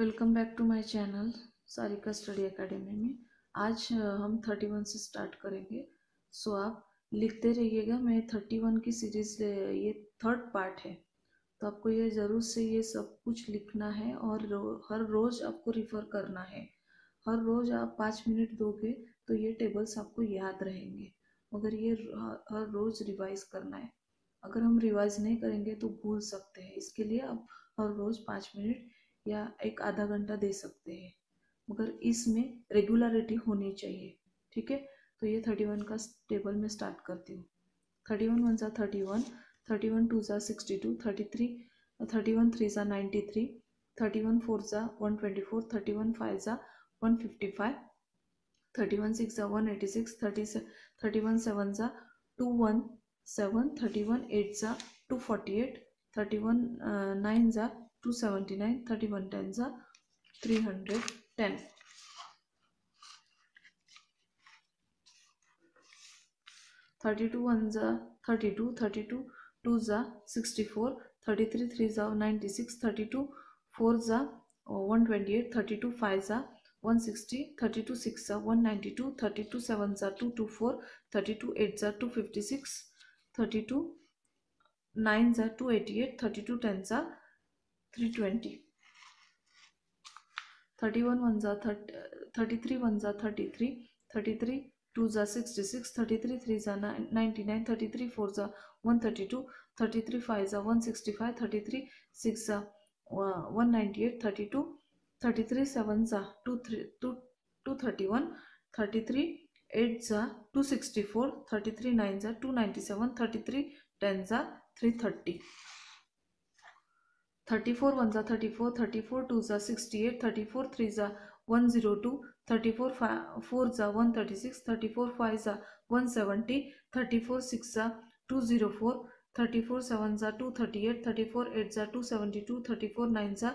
Welcome back to my channel Sarika study academy में। आज हम थर्टी वन से स्टार्ट करेंगे। सो आप लिखते रहिएगा मैं थर्टी वन की सीरीज़ ये थर्ड पार्ट है। तो आपको ये ज़रूर से ये सब कुछ लिखना है और रो, हर रोज़ आपको रिफ़र करना है। हर रोज़ आप पाँच मिनट दोगे तो ये टेबल्स आपको याद रहेंगे। मगर ये हर रोज़ रिवाइज करना है। अगर हम रिवाइज नहीं करेंगे तो भूल सकते हैं। इसके लिए आप हर रोज़ पाँच मिनट या एक आधा घंटा दे सकते हैं। मगर इसमें रेगुलरिटी होनी चाहिए, ठीक है? तो ये थर्टी वन का टेबल में स्टार्ट करती हूँ। थर्टी वन वन ज़ा thirty one thirty one two ज़ा sixty two thirty three thirty one three ज़ा ninety three thirty one four ज़ा one twenty four thirty one five ज़ा one fifty five thirty one six ज़ा one eighty six thirty thirty one seven ज़ा two one seven thirty one eight ज़ा two forty eight 31 uh, 9s are 279 31 tens are 310 32 ones are 32 32 2s are 64 33 3s are 96 32 4s are uh, 128 32 5s are 160 32 6 are 192 32 7s are 224 32 8s are 256 32 nine Jha two eighty eight thirty two टेनचा three twenty thirty one one जा thirty thirty three one जा thirty three thirty three two जा sixty six thirty three three जा nine ninety nine thirty three four जा one thirty two thirty three five जा one sixty five thirty three six जा one ninety eight thirty two thirty three seven जा two three two two thirty one thirty three eight जा two sixty four thirty three nine जा two ninety seven thirty three ten जा three thirty five thirty four one ज़ा thirty four thirty four two ज़ा sixty eight thirty four three ज़ा one zero two thirty four five four ज़ा one thirty six thirty four five ज़ा one seventy thirty four six ज़ा two zero four thirty four seven ज़ा two thirty eight thirty four eight ज़ा two seventy two thirty four nine ज़ा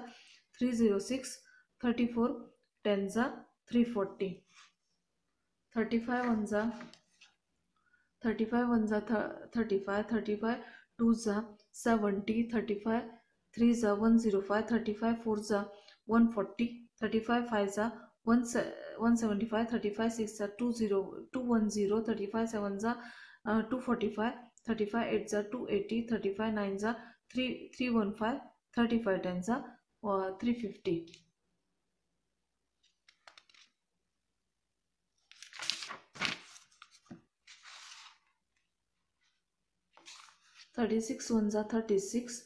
three zero six thirty four ten ज़ा three forty thirty five one ज़ा thirty five one ज़ा thirty six to ज़ा seventy two thirty six three ज़ा one zero eight thirty six four ज़ा one one one forty four thirty six five ज़ा one eighty thirty six six ज़ा two one six thirty six seven ज़ा two fifty two thirty six eight ज़ा two eighty eight thirty six nine ज़ा three twenty four thirty six ten ज़ा three sixty thirty seven one ज़ा thirty seven thirty seven two ज़ा fifty four seventy four thirty seven three ज़ा thirty six ones are thirty six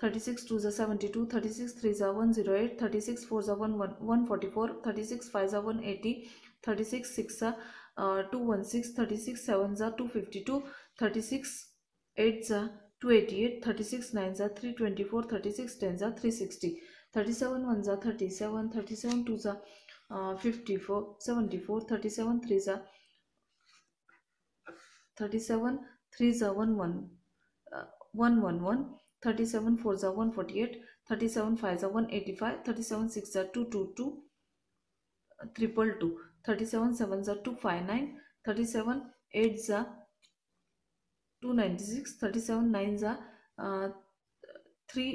36 2s are 72, 36 3s are 108, 36 4s are 144, 36 5s are 180, 36 6 are uh, 216, 36 7s are 252, 36 8s are 288, 36 9s are 324, 36 10s are 360, 37 1s are 37, 37 2s are uh, 54, 74, 37 3s are 37 3s are 11. 111 37 4 is 148 37 5 is 185 37 6 is 222 triple two 37 7 is 259 37 8 is 296 37 9 is 3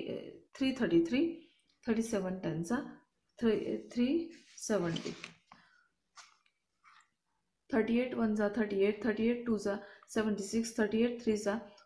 uh, 333 37 10 is 3 38 1 38 38 2 76 38 3 is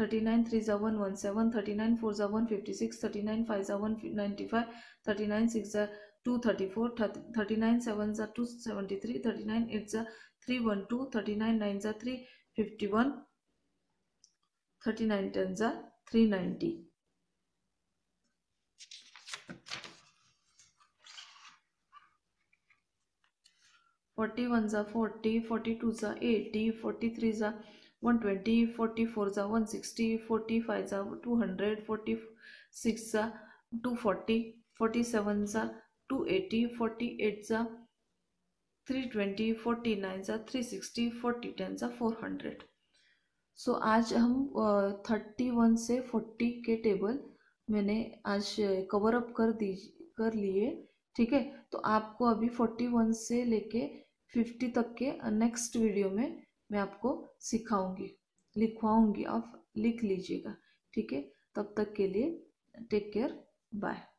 thirty nine three ज़ा one one seven thirty nine four ज़ा one fifty six thirty nine five ज़ा one ninety five thirty nine six ज़ा two thirty four thirty nine seven ज़ा two seventy three thirty nine eight ज़ा three one two thirty nine nine ज़ा three fifty one thirty nine ten ज़ा three ninety. Forty one ज़ा forty forty two ज़ा eighty forty three ज़ा one twenty forty four ज़ा one sixty forty five ज़ा two hundred forty six ज़ा two forty forty seven ज़ा two eighty forty eight ज़ा three twenty forty nine सा three sixty forty ten सा four hundred so आज हम thirty one से फोर्टी के टेबल मैंने आज कवर अप कर दी, कर लिए, ठीक है? तो आपको अभी फोर्टी वन से लेके फिफ्टी तक के नेक्स्ट वीडियो में मैं आपको सिखाऊँगी, लिखवाऊँगी, आप लिख लीजिएगा, ठीक है? तब तक के लिए टेक केयर बाय